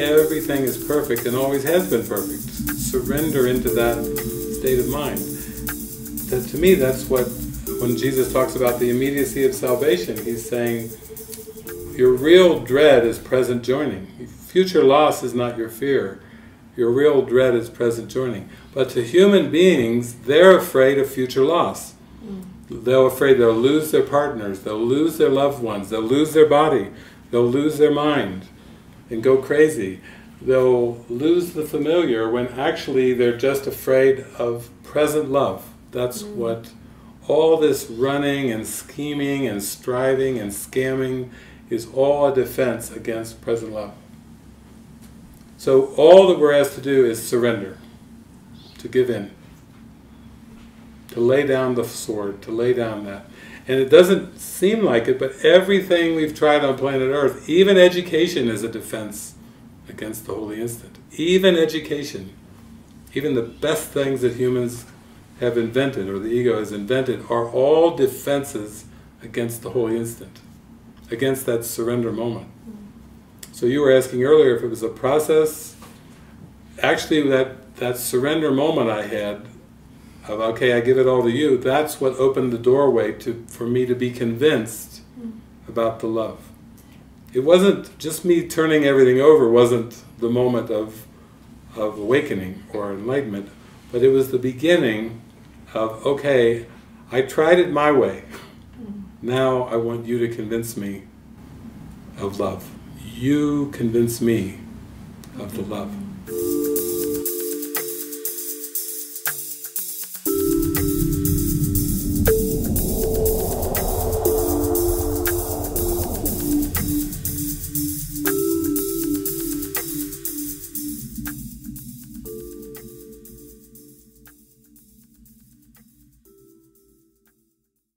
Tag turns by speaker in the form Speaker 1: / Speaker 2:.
Speaker 1: everything is perfect and always has been perfect. Surrender into that state of mind. That, to me, that's what, when Jesus talks about the immediacy of salvation, he's saying, your real dread is present joining. Future loss is not your fear. Your real dread is present joining. But to human beings, they're afraid of future loss. They're afraid they'll lose their partners, they'll lose their loved ones, they'll lose their body, they'll lose their mind and go crazy. They'll lose the familiar when actually they're just afraid of present love. That's mm. what all this running and scheming and striving and scamming is all a defense against present love. So all that we're asked to do is surrender, to give in to lay down the sword, to lay down that. And it doesn't seem like it, but everything we've tried on planet Earth, even education is a defense against the holy instant. Even education, even the best things that humans have invented, or the ego has invented, are all defenses against the holy instant, against that surrender moment. So you were asking earlier if it was a process. Actually, that, that surrender moment I had of okay, I give it all to you, that's what opened the doorway to for me to be convinced mm. about the love. It wasn't just me turning everything over wasn't the moment of of awakening or enlightenment, but it was the beginning of okay, I tried it my way. Mm. Now I want you to convince me of love. You convince me of the love.